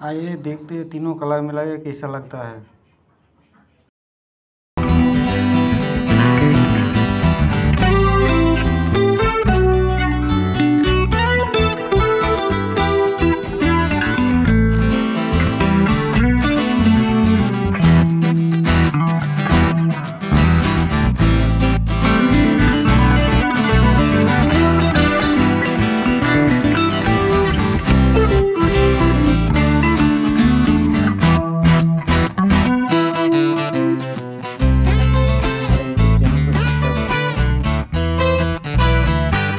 आइए देखते हैं तीनों कलर मिला कैसा लगता है।